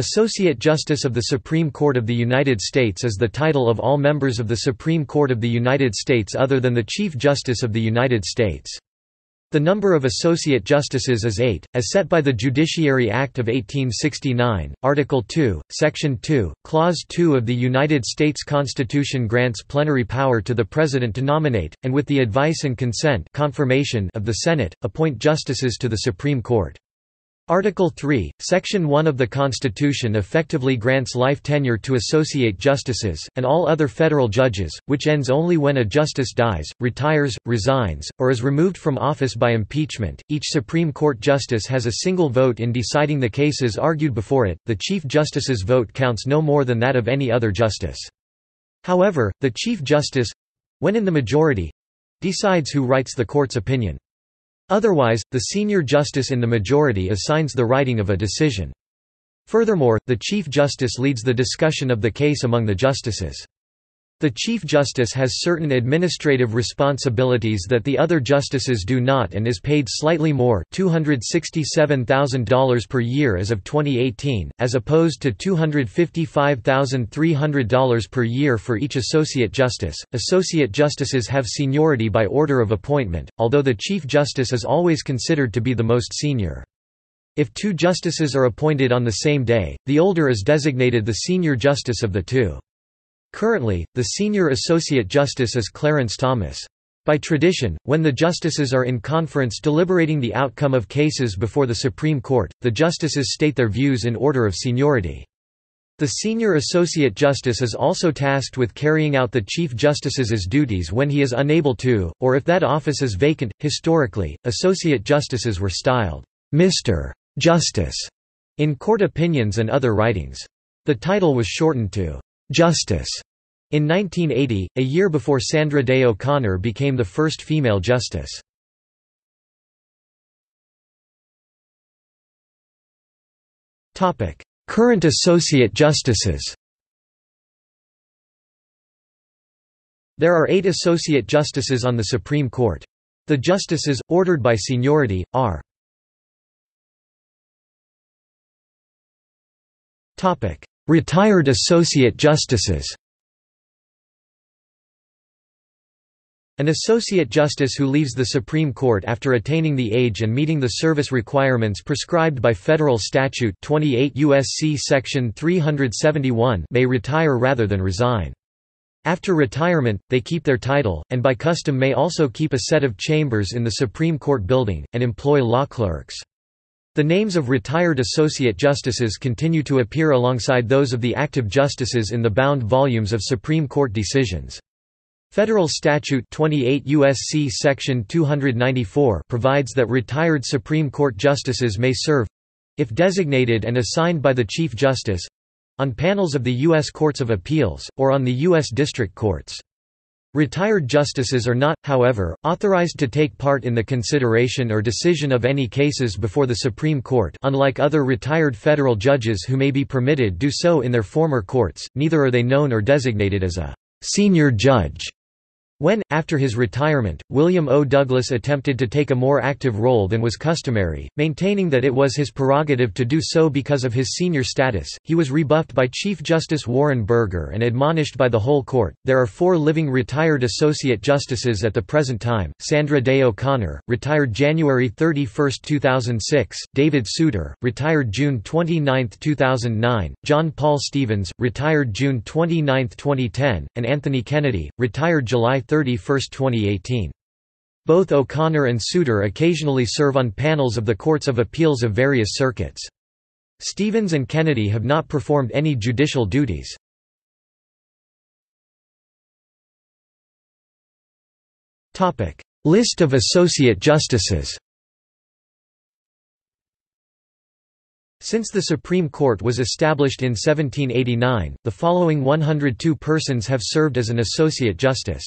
Associate Justice of the Supreme Court of the United States is the title of all members of the Supreme Court of the United States other than the Chief Justice of the United States. The number of associate justices is eight, as set by the Judiciary Act of 1869, Article 2, Section 2, Clause 2 of the United States Constitution grants plenary power to the President to nominate, and with the advice and consent confirmation of the Senate, appoint justices to the Supreme Court. Article 3, Section 1 of the Constitution effectively grants life tenure to associate justices, and all other federal judges, which ends only when a justice dies, retires, resigns, or is removed from office by impeachment. Each Supreme Court justice has a single vote in deciding the cases argued before it, the Chief Justice's vote counts no more than that of any other justice. However, the Chief Justice—when in the majority—decides who writes the court's opinion. Otherwise, the senior justice in the majority assigns the writing of a decision. Furthermore, the Chief Justice leads the discussion of the case among the justices. The Chief Justice has certain administrative responsibilities that the other justices do not and is paid slightly more $267,000 per year as of 2018, as opposed to $255,300 per year for each Associate Justice. Associate Justices have seniority by order of appointment, although the Chief Justice is always considered to be the most senior. If two justices are appointed on the same day, the older is designated the senior justice of the two. Currently, the senior associate justice is Clarence Thomas. By tradition, when the justices are in conference deliberating the outcome of cases before the Supreme Court, the justices state their views in order of seniority. The senior associate justice is also tasked with carrying out the chief justice's duties when he is unable to, or if that office is vacant. Historically, associate justices were styled Mr. Justice in court opinions and other writings. The title was shortened to Justice in 1980, a year before Sandra Day O'Connor became the first female justice. Current associate justices There are eight associate justices on the Supreme Court. The justices, ordered by seniority, are Retired associate justices An associate justice who leaves the Supreme Court after attaining the age and meeting the service requirements prescribed by federal statute 28 USC section 371 may retire rather than resign. After retirement, they keep their title, and by custom may also keep a set of chambers in the Supreme Court building, and employ law clerks. The names of retired associate justices continue to appear alongside those of the active justices in the bound volumes of Supreme Court decisions. Federal Statute 28 USC section 294 provides that retired Supreme Court justices may serve if designated and assigned by the Chief Justice on panels of the U.S. Courts of Appeals, or on the U.S. District Courts. Retired justices are not, however, authorized to take part in the consideration or decision of any cases before the Supreme Court unlike other retired federal judges who may be permitted do so in their former courts, neither are they known or designated as a senior judge. When, after his retirement, William O. Douglas attempted to take a more active role than was customary, maintaining that it was his prerogative to do so because of his senior status, he was rebuffed by Chief Justice Warren Burger and admonished by the whole court. There are four living retired associate justices at the present time Sandra Day O'Connor, retired January 31, 2006, David Souter, retired June 29, 2009, John Paul Stevens, retired June 29, 2010, and Anthony Kennedy, retired July 31, 2018. Both O'Connor and Souter occasionally serve on panels of the Courts of Appeals of various circuits. Stevens and Kennedy have not performed any judicial duties. List of associate justices Since the Supreme Court was established in 1789, the following 102 persons have served as an associate justice.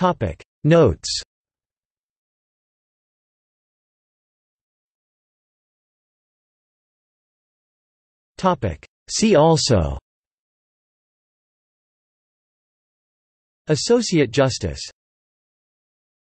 Topic. Notes. Topic. See also. Associate Justice